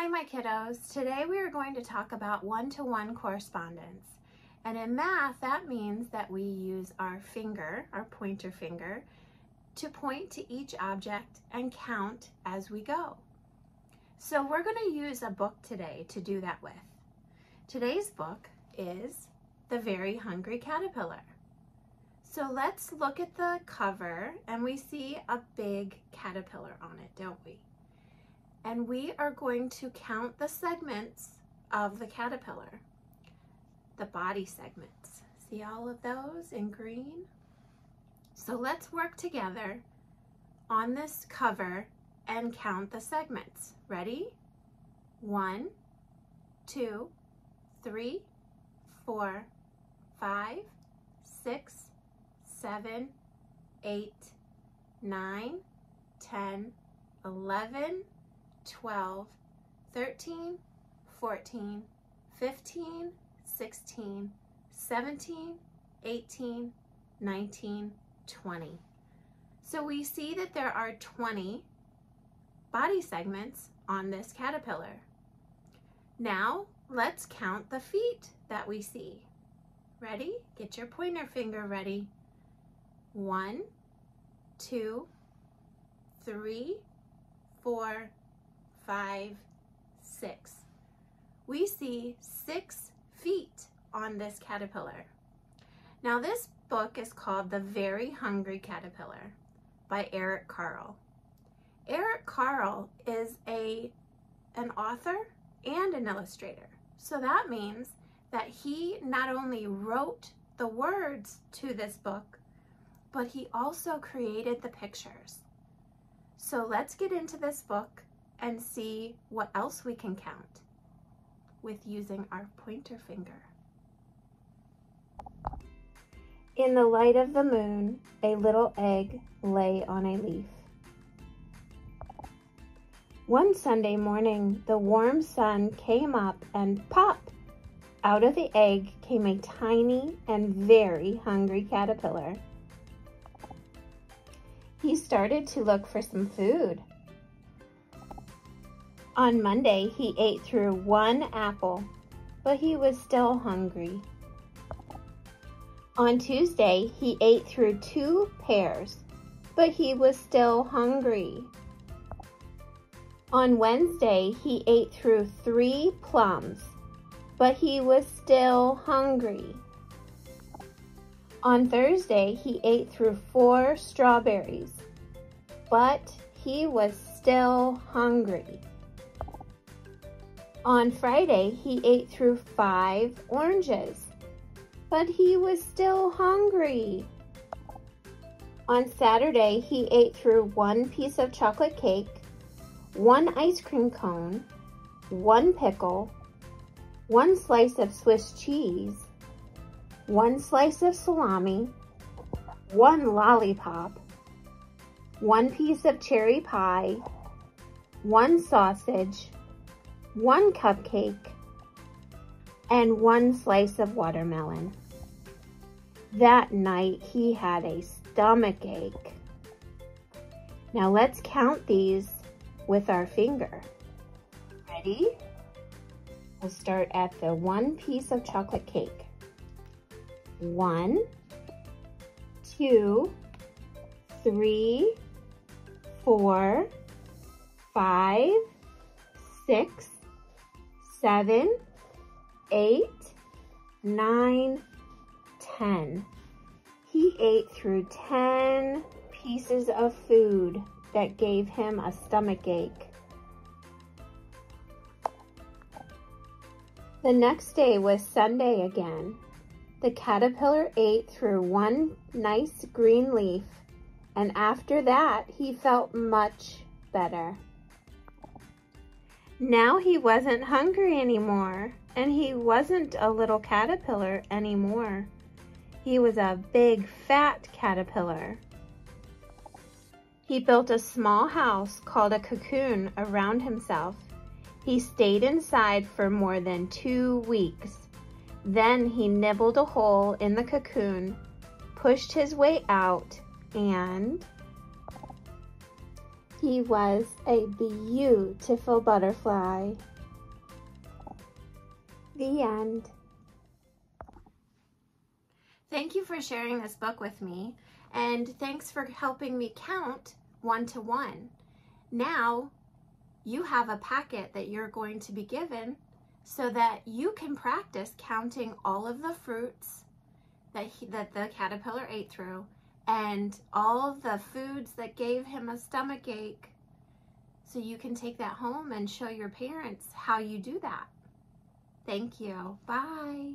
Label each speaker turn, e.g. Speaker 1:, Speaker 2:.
Speaker 1: Hi, my kiddos. Today we are going to talk about one-to-one -one correspondence. And in math, that means that we use our finger, our pointer finger, to point to each object and count as we go. So we're going to use a book today to do that with. Today's book is The Very Hungry Caterpillar. So let's look at the cover and we see a big caterpillar on it, don't we? And we are going to count the segments of the caterpillar, the body segments. See all of those in green? So let's work together on this cover and count the segments. Ready? One, two, three, four, five, six, seven, eight, nine, ten, eleven. 12, 13, 14, 15, 16, 17, 18, 19, 20. So we see that there are 20 body segments on this caterpillar. Now let's count the feet that we see. Ready? Get your pointer finger ready. One, two, three, four, five, six. We see six feet on this caterpillar. Now this book is called The Very Hungry Caterpillar by Eric Carle. Eric Carle is a, an author and an illustrator. So that means that he not only wrote the words to this book, but he also created the pictures. So let's get into this book and see what else we can count with using our pointer finger. In the light of the moon, a little egg lay on a leaf. One Sunday morning, the warm sun came up and pop! Out of the egg came a tiny and very hungry caterpillar. He started to look for some food. On Monday, he ate through one apple, but he was still hungry. On Tuesday, he ate through two pears, but he was still hungry. On Wednesday, he ate through three plums, but he was still hungry. On Thursday, he ate through four strawberries, but he was still hungry. On Friday, he ate through five oranges, but he was still hungry. On Saturday, he ate through one piece of chocolate cake, one ice cream cone, one pickle, one slice of Swiss cheese, one slice of salami, one lollipop, one piece of cherry pie, one sausage, one cupcake, and one slice of watermelon. That night, he had a stomach ache. Now let's count these with our finger. Ready? We'll start at the one piece of chocolate cake. One, two, three, four, five, six, seven, eight, nine, ten. He ate through 10 pieces of food that gave him a stomach ache. The next day was Sunday again. The caterpillar ate through one nice green leaf, and after that he felt much better. Now he wasn't hungry anymore, and he wasn't a little caterpillar anymore. He was a big, fat caterpillar. He built a small house called a cocoon around himself. He stayed inside for more than two weeks. Then he nibbled a hole in the cocoon, pushed his way out, and He was a beautiful butterfly. The end. Thank you for sharing this book with me, and thanks for helping me count one to one. Now, you have a packet that you're going to be given so that you can practice counting all of the fruits that, he, that the caterpillar ate through and all the foods that gave him a stomach ache so you can take that home and show your parents how you do that. Thank you. Bye.